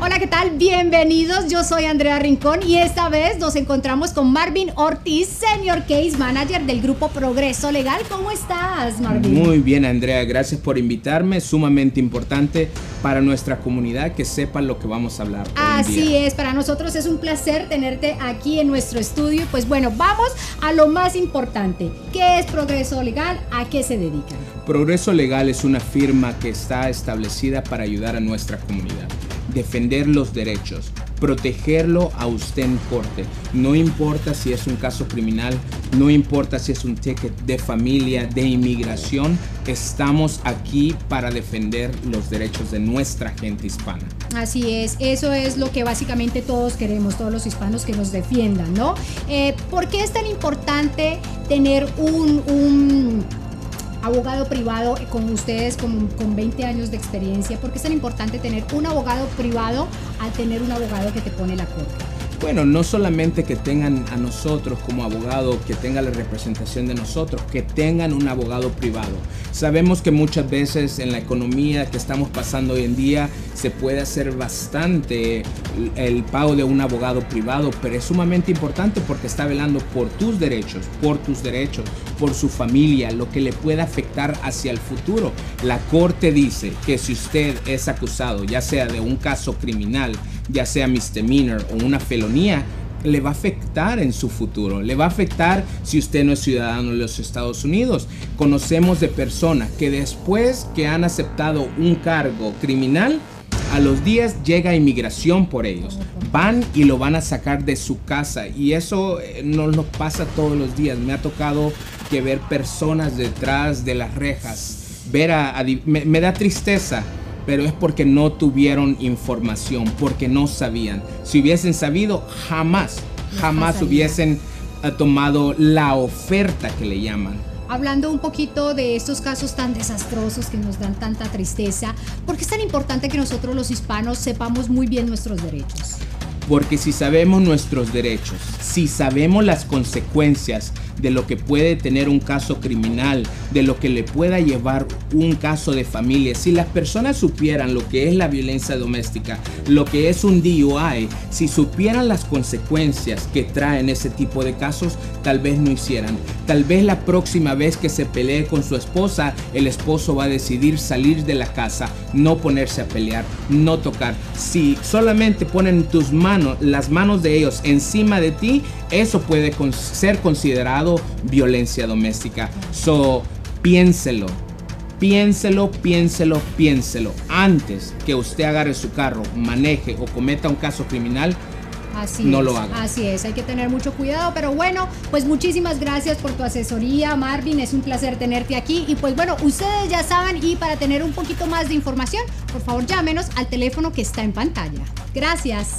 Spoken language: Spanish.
Hola, ¿qué tal? Bienvenidos. Yo soy Andrea Rincón y esta vez nos encontramos con Marvin Ortiz, Senior Case Manager del grupo Progreso Legal. ¿Cómo estás, Marvin? Muy bien, Andrea. Gracias por invitarme. Sumamente importante para nuestra comunidad que sepan lo que vamos a hablar. Así es, para nosotros es un placer tenerte aquí en nuestro estudio. Pues bueno, vamos a lo más importante. ¿Qué es Progreso Legal? ¿A qué se dedican? Progreso Legal es una firma que está establecida para ayudar a nuestra comunidad defender los derechos, protegerlo a usted en corte. No importa si es un caso criminal, no importa si es un ticket de familia, de inmigración, estamos aquí para defender los derechos de nuestra gente hispana. Así es, eso es lo que básicamente todos queremos, todos los hispanos que nos defiendan, ¿no? Eh, ¿Por qué es tan importante tener un, un abogado privado con ustedes con, con 20 años de experiencia? ¿Por qué es tan importante tener un abogado privado al tener un abogado que te pone la corte? Bueno, no solamente que tengan a nosotros como abogado, que tengan la representación de nosotros, que tengan un abogado privado. Sabemos que muchas veces en la economía que estamos pasando hoy en día se puede hacer bastante el pago de un abogado privado, pero es sumamente importante porque está velando por tus derechos, por tus derechos, por su familia, lo que le pueda afectar hacia el futuro. La corte dice que si usted es acusado, ya sea de un caso criminal, ya sea misdemeanor o una felonía, le va a afectar en su futuro, le va a afectar si usted no es ciudadano de los Estados Unidos. Conocemos de personas que después que han aceptado un cargo criminal, a los días llega inmigración por ellos. Van y lo van a sacar de su casa y eso eh, no nos pasa todos los días. Me ha tocado que ver personas detrás de las rejas. Ver a, me da tristeza pero es porque no tuvieron información, porque no sabían. Si hubiesen sabido, jamás, jamás hubiesen eh, tomado la oferta que le llaman. Hablando un poquito de estos casos tan desastrosos que nos dan tanta tristeza, ¿por qué es tan importante que nosotros los hispanos sepamos muy bien nuestros derechos? Porque si sabemos nuestros derechos, si sabemos las consecuencias de lo que puede tener un caso criminal, de lo que le pueda llevar un caso de familia, si las personas supieran lo que es la violencia doméstica, lo que es un DUI, si supieran las consecuencias que traen ese tipo de casos, tal vez no hicieran. Tal vez la próxima vez que se pelee con su esposa, el esposo va a decidir salir de la casa, no ponerse a pelear, no tocar. Si solamente ponen tus manos las manos de ellos encima de ti, eso puede ser considerado violencia doméstica. So, piénselo, piénselo, piénselo, piénselo. Antes que usted agarre su carro, maneje o cometa un caso criminal, Así no lo haga. Así es, hay que tener mucho cuidado, pero bueno, pues muchísimas gracias por tu asesoría, Marvin, es un placer tenerte aquí y pues bueno, ustedes ya saben y para tener un poquito más de información, por favor llámenos al teléfono que está en pantalla. Gracias.